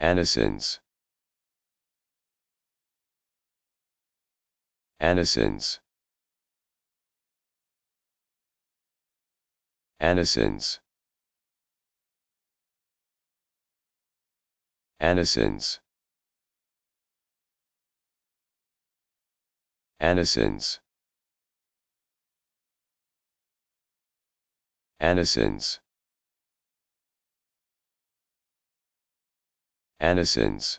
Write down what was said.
Anisins. Anisins. Anisins. Anisins. Anisins. Anisins. Anisins.